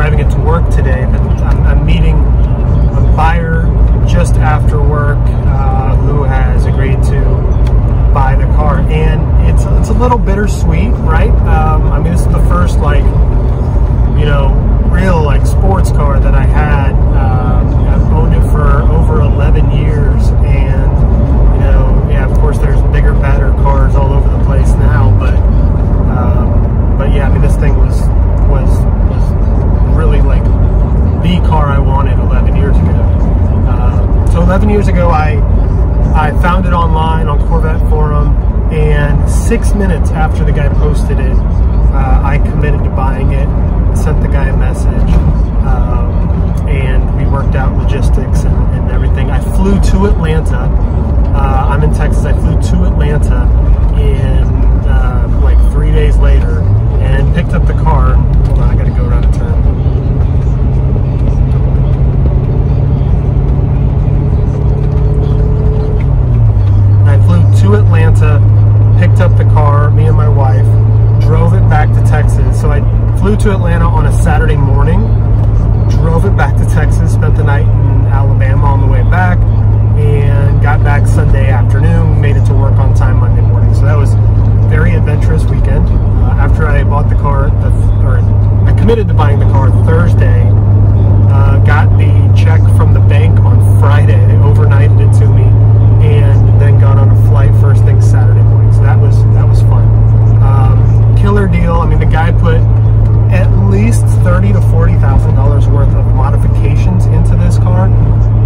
driving it to work today, but I'm, I'm meeting a buyer just after work uh, who has agreed to buy the car. And it's, it's a little bittersweet, right? Um, I mean, this is the first, like, you know, real, like, sports car that I had. I found it online on Corvette Forum, and six minutes after the guy posted it, uh, I committed to buying it. Sent the guy a message, um, and we worked out logistics and, and, everything. I flew to Atlanta. Uh, I'm in Texas. I flew to Atlanta in uh, like three days later and picked up the car. Hold on, I got to go around a turn. to Atlanta, picked up the car, me and my wife, drove it back to Texas. So I flew to On a Saturday morning, drove it back to Texas, spent the night in Alabama on the way back, and got back Sunday afternoon, made it to work on time Monday morning. So that was very adventurous weekend. Uh, after I bought the car, the, or I committed to buying the car Thursday, uh, got the check from the bank on Friday. They overnighted it to me, and then got on a flight first thing Saturday morning. So that was that was fun. Um, killer deal. I mean, the guy put at least thirty to forty thousand dollars worth of modifications into this car.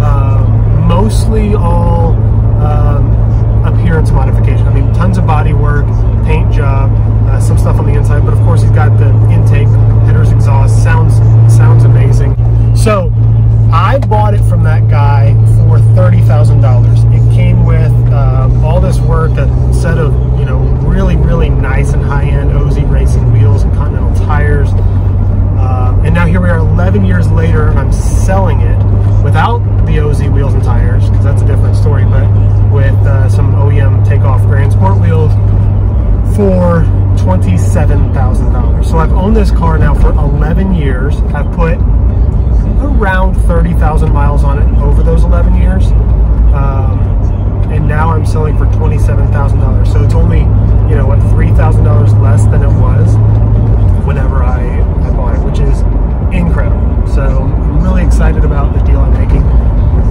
Um, mostly all um, appearance modification. I mean, tons of body work, paint job, uh, some stuff on the inside. But of course, he's got the intake, headers, exhaust. Sounds sounds amazing. So I bought it from that guy for thirty thousand dollars. It came with um, all this work, a set of you know really really nice and high end OZ racing wheels and Continental tires. Um, and now here we are, 11 years later, and I'm selling it without the OZ wheels and tires because that's a different story, but with uh, some OEM takeoff Grand Sport wheels for $27,000. So I've owned this car now for 11 years. I've put around 30,000 miles on it over those 11 years. Um, and now I'm selling for $27,000. So it's only, you know, what, $3,000 less than it was whenever I, I bought it, which is incredible. So I'm really excited about the deal I'm making.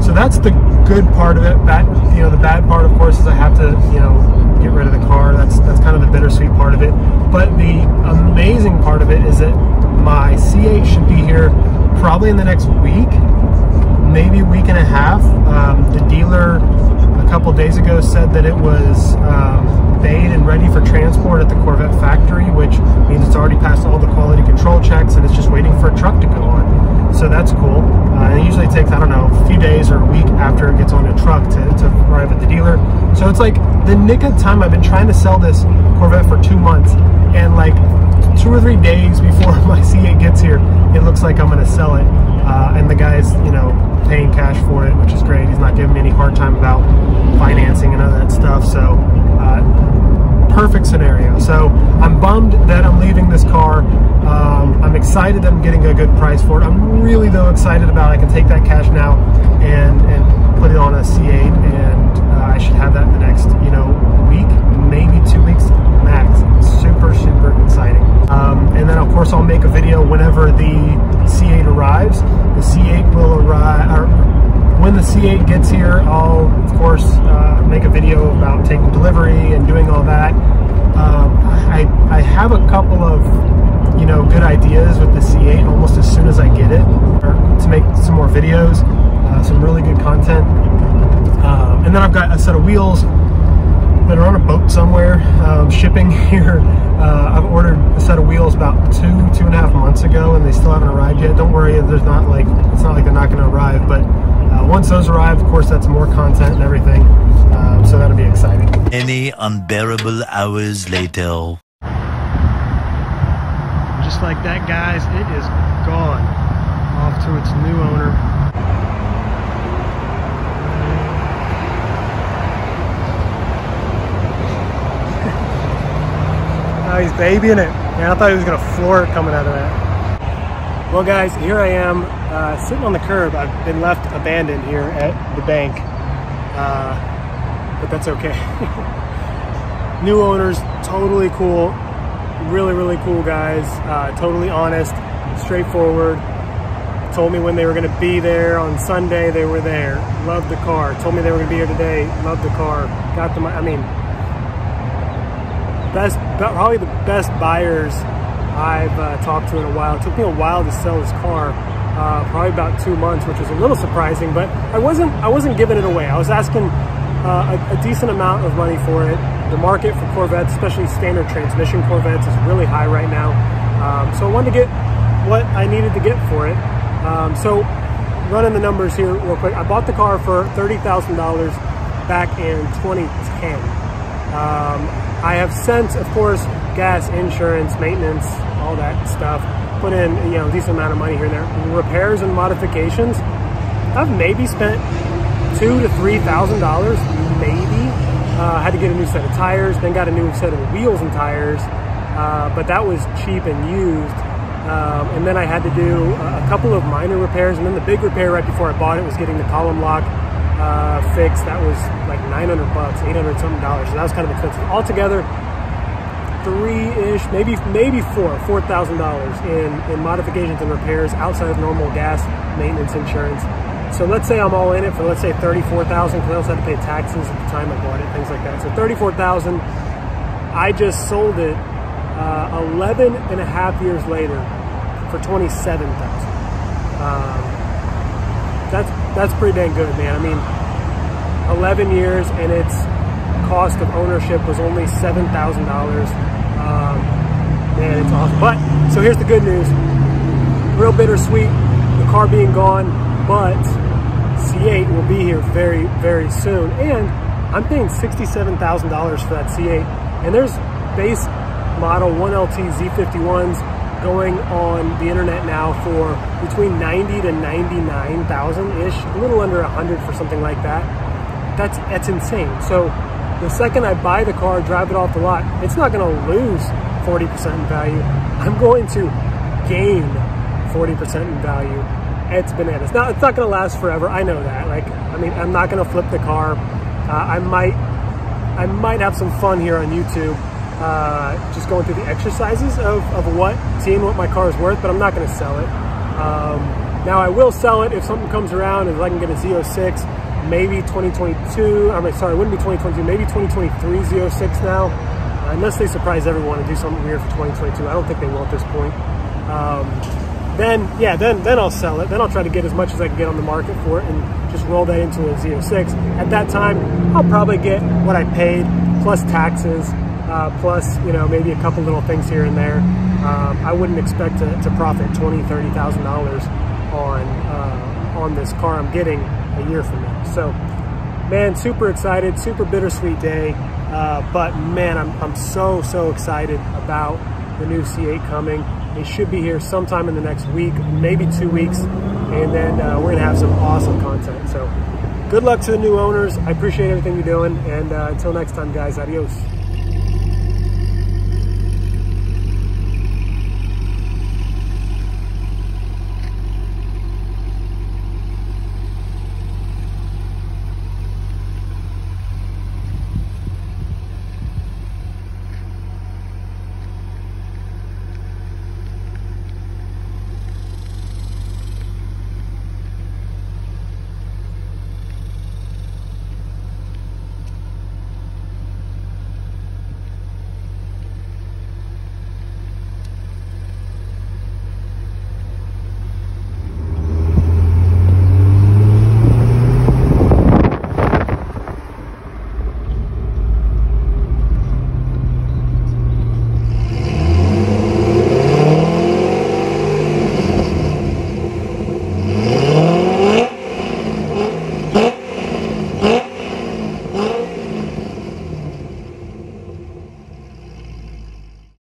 So that's the good part of it. Bad, you know, the bad part, of course, is I have to, you know, rid of the car. That's that's kind of the bittersweet part of it. But the amazing part of it is that my C8 should be here probably in the next week, maybe week and a half. Um, the dealer a couple days ago said that it was um, bayed and ready for transport at the Corvette factory, which means it's already passed all the quality control checks and it's just waiting for a truck to go on. So that's cool. Uh, and it usually takes, I don't know, a few days or a week after it gets on a truck to, to arrive at the dealer. So it's like the nick of time. I've been trying to sell this Corvette for two months and like two or three days before my C8 gets here, it looks like I'm going to sell it. Uh, and the guy's, you know, paying cash for it, which is great. He's not giving me any hard time about financing and all that stuff. So, perfect scenario. So, I'm bummed that I'm leaving this car. Um, I'm excited that I'm getting a good price for it. I'm really, though, excited about I can take that cash now and, and put it on a C8, and uh, I should have that in the next, you know, week, maybe two weeks max. Super, super exciting. Um, and then, of course, I'll make a video whenever the C8 arrives. The C8 will arrive, or when the C8 gets here, I'll, of course, uh, make a video about taking delivery and doing all that. Um, I, I have a couple of, you know, good ideas with the C8 almost as soon as I get it to make some more videos, uh, some really good content. Um, and then I've got a set of wheels that are on a boat somewhere um, shipping here. Uh, I've ordered a set of wheels about two, two and a half months ago, and they still haven't arrived yet. Don't worry, there's not like it's not like they're not going to arrive, but uh, once those arrive, of course, that's more content and everything. Um, so that'll be exciting. Any unbearable hours later. Just like that, guys, it is gone off to its new owner. now he's babying it. Man, I thought he was gonna floor it coming out of that. Well guys, here I am uh, sitting on the curb. I've been left abandoned here at the bank, uh, but that's okay. New owners, totally cool. Really, really cool guys. Uh, totally honest, straightforward. Told me when they were going to be there on Sunday, they were there. Loved the car. Told me they were to be here today. Loved the car. Got them. I mean, best, probably the best buyers I've uh, talked to in a while. It took me a while to sell this car. Uh, probably about two months, which was a little surprising, but I wasn't I wasn't giving it away. I was asking uh, a, a, decent amount of money for it. The market for Corvettes, especially standard transmission Corvettes, is really high right now. Um, so I wanted to get what I needed to get for it. Um, so running the numbers here real quick, I bought the car for $30,000 back in 2010. Um, I have since, of course, gas, insurance, maintenance, all that stuff, put in you know a decent amount of money here and there. Repairs and modifications, I've maybe spent two to three thousand dollars, maybe. Uh, had to get a new set of tires, then got a new set of wheels and tires, uh, but that was cheap and used. Um, and then I had to do a couple of minor repairs, and then the big repair right before I bought it was getting the column lock uh, fixed. That was like 900 bucks, 800 something dollars. So that was kind of expensive. Altogether, three-ish, maybe maybe four, four thousand dollars in in modifications and repairs outside of normal gas maintenance insurance. So let's say I'm all in it for let's say 34,000 because I also had to pay taxes at the time I bought it, things like that. So 34,000. I just sold it uh, 11 and a half years later for 27,000. Um, that's that's pretty dang good, man. I mean, 11 years and its cost of ownership was only seven thousand dollars. Um, man, it's awesome. But so here's the good news. Real bittersweet, the car being gone, but C8 will be here very, very soon. And I'm paying $67,000 for that C8. And there's base model 1LT Z51s going on the internet now for between 90 to 99,000 ish, a little under 100 for something like that. That's that's insane. So the second I buy the car, drive it off the lot, it's not going to lose 40% in value. I'm going to gain 40% in value. It's bananas. Now it's not going to last forever. I know that. Like, I mean, I'm not going to flip the car. Uh, I might, I might have some fun here on YouTube uh, just going through the exercises of, of what, seeing what my car is worth, but I'm not going to sell it. Um, now I will sell it if something comes around and if I can get a Z06, maybe 2022, I'm sorry, it wouldn't be 2022, maybe 2023 Z06 now, unless they surprise everyone and do something weird for 2022. I don't think they will at this point. Um, then, yeah, then then I'll sell it. Then I'll try to get as much as I can get on the market for it and just roll that into a Z06. At that time, I'll probably get what I paid plus taxes uh, plus you know maybe a couple little things here and there. Um, I wouldn't expect to, to profit twenty, thirty thousand dollars on uh, on this car I'm getting a year from now. So, man, super excited, super bittersweet day. Uh, but man, I'm I'm so so excited about the new C8 coming. It should be here sometime in the next week, maybe two weeks, and then uh, we're gonna have some awesome content. So, good luck to the new owners. I appreciate everything you're doing, and uh, until next time, guys, adios.